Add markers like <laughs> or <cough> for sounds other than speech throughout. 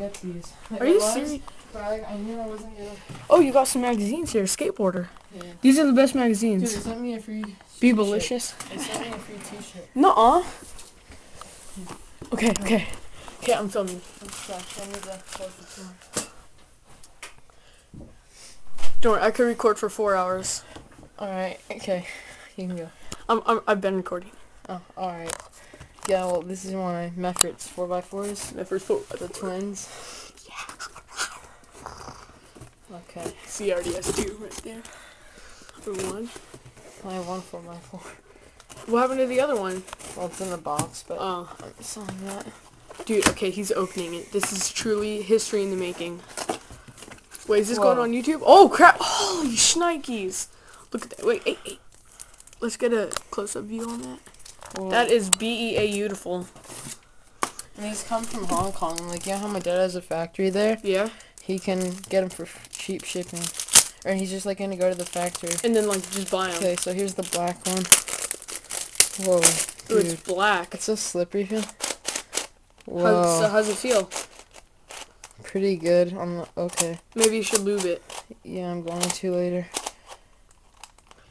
get these. Are you serious? Bag, I knew I wasn't gonna. Oh, you got some magazines here. Skateboarder. Yeah. These are the best Dude, they magazines. sent me a free. Be malicious. They sent me a free T-shirt. Nuh-uh. Okay, okay. Okay, I'm filming. I'm stuck. Send me the post tomorrow. Don't worry, I could record for four hours. All right. Okay. You can go. I'm, I'm, I've been recording. Oh, all right. Yeah. Well, this is one of my Meffert's four x fours. My first foot. The twins. Yeah. Okay. CRDS two right there. For one. I have one four x four. What happened to the other one? Well, it's in the box, but Oh, I'm selling that. dude. Okay, he's opening it. This is truly history in the making. Wait, is this going on YouTube? Oh crap! Holy shnikes! Look at that. Wait, hey, hey. Let's get a close-up view on that. Well, That is B E A beautiful. And these come from Hong Kong. Like, you know how my dad has a factory there? Yeah. He can get them for f- cheap shipping. Or he's just like gonna go to the factory. And then like just buy them. Okay, so here's the black one. Whoa, Ooh, it's black. It's so slippery. Feel. How's, Whoa, so how's it feel? pretty good. On the okay, Maybe you should lube it. yeah, I'm going to later.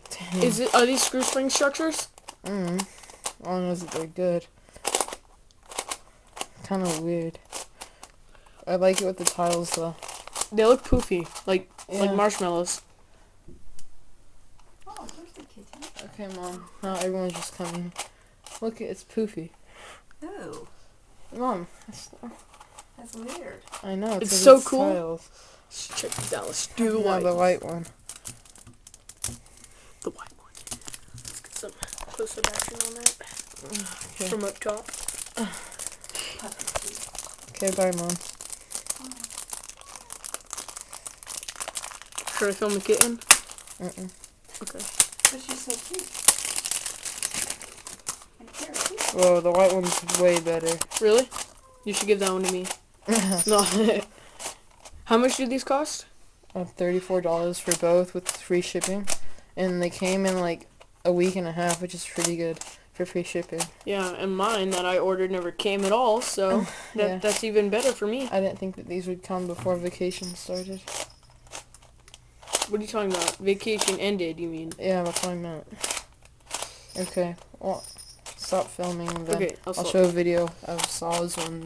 Dang. Is it? Are these screw spring structures? Mm. As long as they're good. Kind of weird. I like it with the tiles though. They look poofy, like like marshmallows. Oh, there's the kitten. Okay, mom. Now everyone's just coming. Look, it's poofy. Oh, Mom, it's, that's weird. I know. It's so cool. Tiles. Let's check this out. Let's do the No, white. the white one. The white one. Let's get some close-up action on that Okay. from up top. Okay, bye, mom. Should I film the kitten? Mm-mm. Okay. But she's so cute. And very cute. Whoa, the white one's way better. Really? You should give that one to me. <laughs> No. <laughs> How much did these cost? Uh, Thirty-four dollars for both with free shipping, and they came in like a week and a half, which is pretty good for free shipping. Yeah, and mine that I ordered never came at all, so <laughs> that Yeah. that's even better for me. I didn't think that these would come before vacation started. What are you talking about? Vacation ended, you mean? Yeah, that's what I meant. Okay, well, stop filming. Then Okay, I'll, I'll show a video of Saw's one.